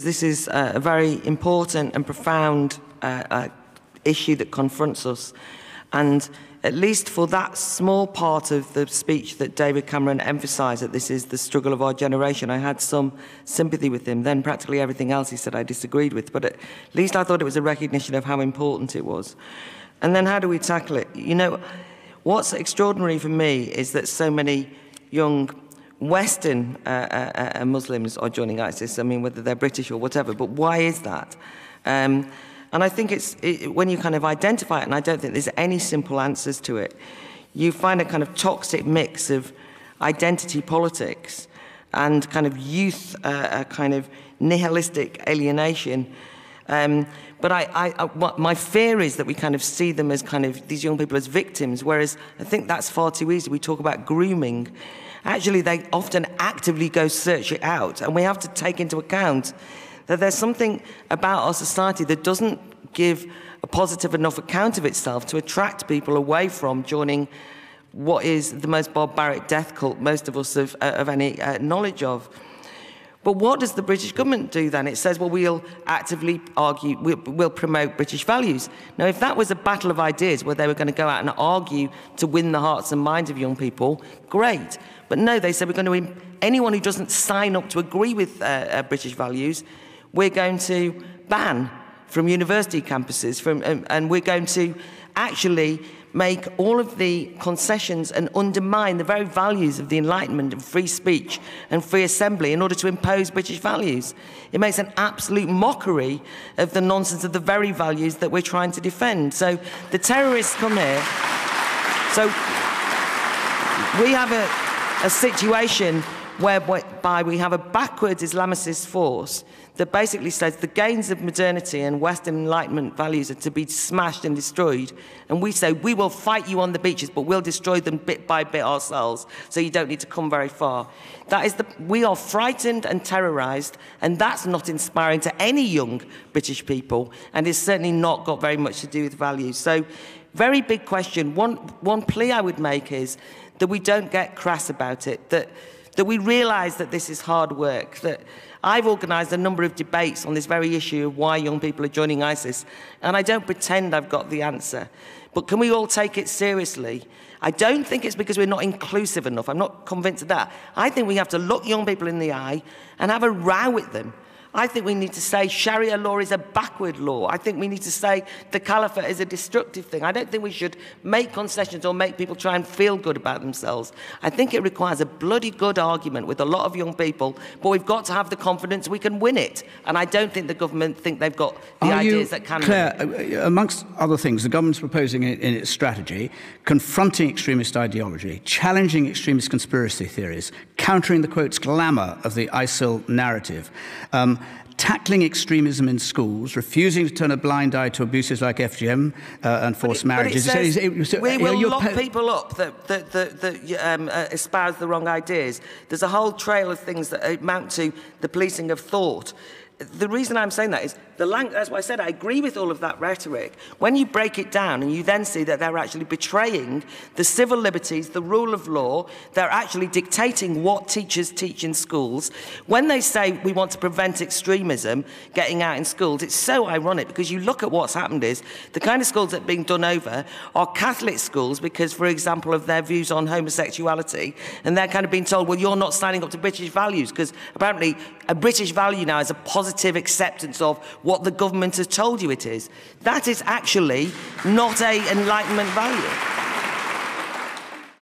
This is a very important and profound uh, uh, issue that confronts us. And at least for that small part of the speech that David Cameron emphasised, that this is the struggle of our generation, I had some sympathy with him. Then practically everything else he said I disagreed with. But at least I thought it was a recognition of how important it was. And then how do we tackle it? You know, what's extraordinary for me is that so many young Western uh, uh, uh, Muslims are joining ISIS. I mean, whether they're British or whatever, but why is that? Um, and I think it's it, when you kind of identify it, and I don't think there's any simple answers to it, you find a kind of toxic mix of identity politics and kind of youth, uh, a kind of nihilistic alienation Um, but I, I, I, what my fear is that we kind of see them as kind of these young people as victims, whereas I think that's far too easy. We talk about grooming. Actually, they often actively go search it out. And we have to take into account that there's something about our society that doesn't give a positive enough account of itself to attract people away from joining what is the most barbaric death cult most of us have, uh, have any uh, knowledge of. But what does the British government do then? It says, well, we'll actively argue, we'll, we'll, promote British values. Now, if that was a battle of ideas where they were going to go out and argue to win the hearts and minds of young people, great. But no, they said we're going to, anyone who doesn't sign up to agree with uh, uh, British values, we're going to ban from university campuses, from, um, and we're going to actually make all of the concessions and undermine the very values of the Enlightenment and free speech and free assembly in order to impose British values. It makes an absolute mockery of the nonsense of the very values that we're trying to defend. So the terrorists come here. So we have a, a situation whereby we have a backwards Islamicist force that basically says the gains of modernity and Western Enlightenment values are to be smashed and destroyed. And we say, we will fight you on the beaches, but we'll destroy them bit by bit ourselves, so you don't need to come very far. That is the, we are frightened and terrorized, and that's not inspiring to any young British people, and it's certainly not got very much to do with values. So, very big question. One, one plea I would make is that we don't get crass about it, that that we realise that this is hard work, that I've organised a number of debates on this very issue of why young people are joining ISIS, and I don't pretend I've got the answer. But can we all take it seriously? I don't think it's because we're not inclusive enough. I'm not convinced of that. I think we have to look young people in the eye and have a row with them I think we need to say Sharia law is a backward law. I think we need to say the caliphate is a destructive thing. I don't think we should make concessions or make people try and feel good about themselves. I think it requires a bloody good argument with a lot of young people, but we've got to have the confidence we can win it. And I don't think the government think they've got the Are ideas you, that can Claire, uh, amongst other things, the government's proposing in, in its strategy confronting extremist ideology, challenging extremist conspiracy theories, countering the quotes glamour of the ISIL narrative. Um, tackling extremism in schools, refusing to turn a blind eye to abuses like FGM uh, and forced but it, marriages. But it says it, it, we will lock people up that, that, that, that um, uh, espouse the wrong ideas. There's a whole trail of things that amount to the policing of thought. The reason I'm saying that is the lang- that's why I said I agree with all of that rhetoric. When you break it down and you then see that they're actually betraying the civil liberties, the rule of law, they're actually dictating what teachers teach in schools. When they say we want to prevent extremism getting out in schools, it's so ironic because you look at what's happened is the kind of schools that are being done over are Catholic schools because, for example, of their views on homosexuality, and they're kind of being told, well, you're not standing up to British values because apparently a British value now is a positive acceptance of what the government has told you it is. That is actually not a enlightenment value.